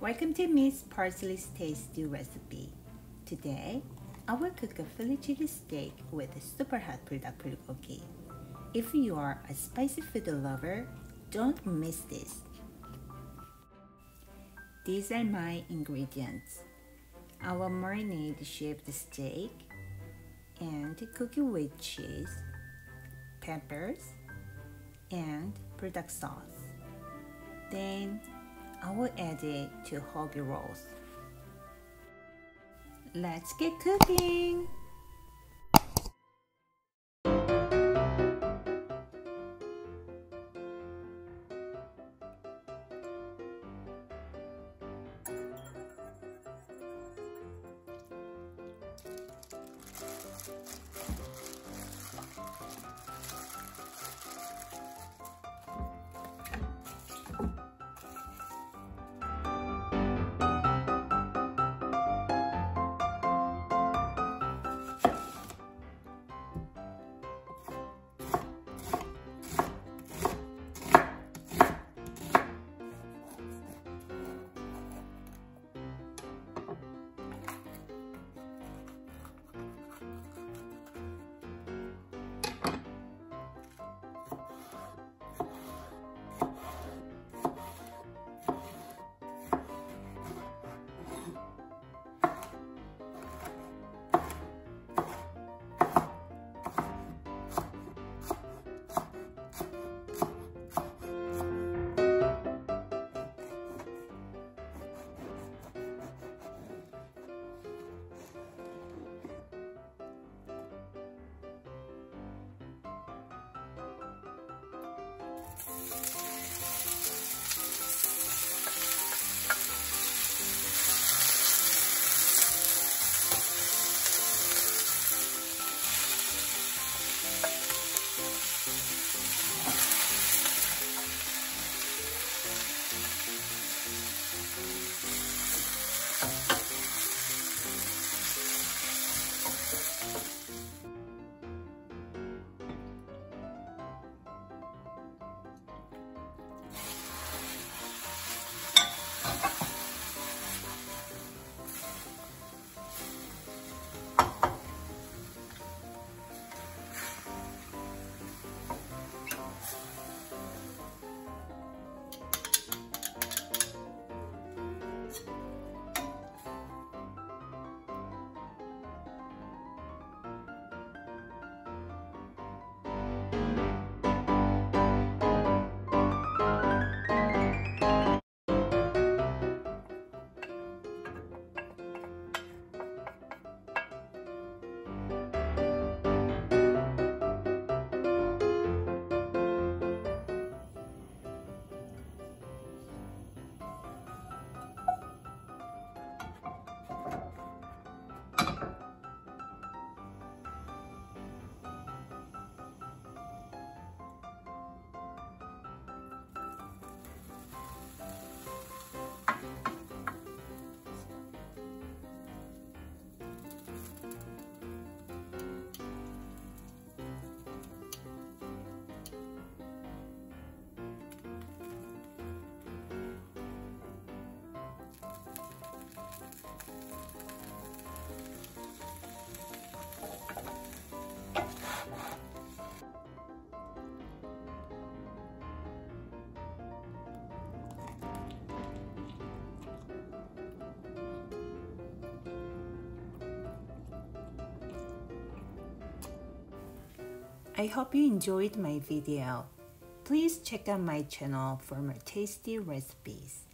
Welcome to Miss Parsley's Tasty Recipe. Today, I will cook a Philly steak with a super hot buldak bulgogi. If you are a spicy food lover, don't miss this. These are my ingredients. I will marinate shaved steak and cook it with cheese, peppers, and buldak sauce. Then I will add it to hoagie rolls. Let's get cooking! うん。I hope you enjoyed my video. Please check out my channel for more tasty recipes.